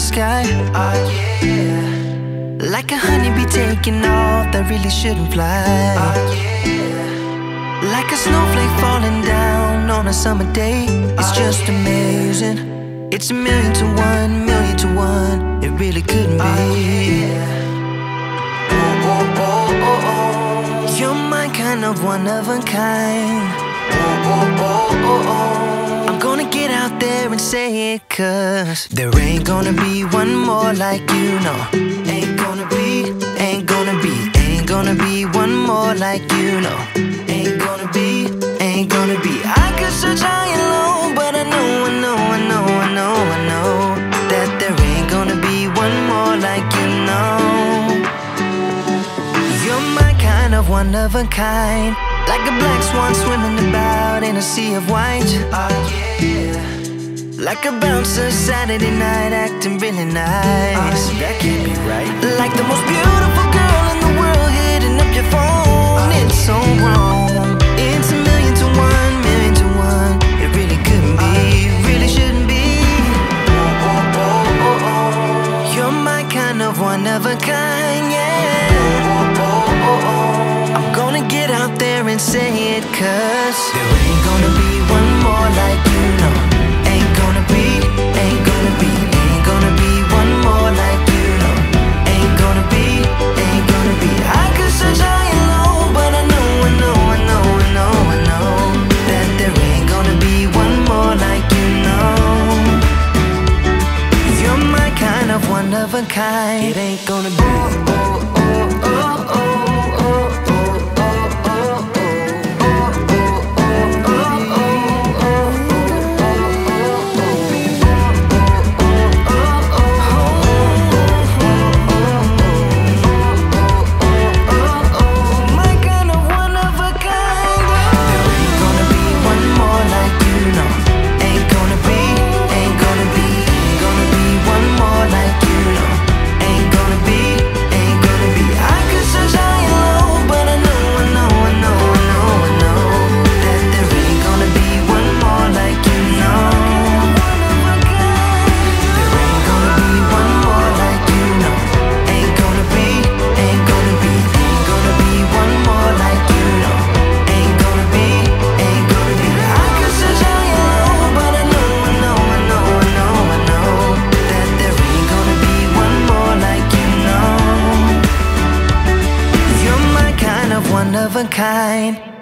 sky. Oh yeah. Like a honeybee taking off that really shouldn't fly. Oh yeah. Like a snowflake falling down on a summer day. It's oh, just yeah. amazing. It's a million to one, million to one. It really couldn't be. Oh, yeah. Oh, oh, oh, oh, oh. You're my kind of one of a kind. Oh, oh, oh, oh, oh. Out there and say it, cause there ain't gonna be one more like you, no. Ain't gonna be, ain't gonna be, ain't gonna be one more like you, no. Ain't gonna be, ain't gonna be. I could search high and low, but I know, I know, I know, I know, I know that there ain't gonna be one more like you, no. You're my kind of one of a kind. Like a black swan swimming about in a sea of white. Oh yeah. Like a bouncer Saturday night acting really nice. Oh, that can't be right. Like the most beautiful girl in the world hitting up your phone. Oh, it's so wrong. It's a million to one, million to one. It really couldn't be, really shouldn't be. Oh, oh, oh, oh, oh. You're my kind of one of a kind, yeah. Oh, oh, oh, oh gonna get out there and say it Cause there ain't gonna be one more like kind It ain't gonna be. Oh, oh, oh, oh of a kind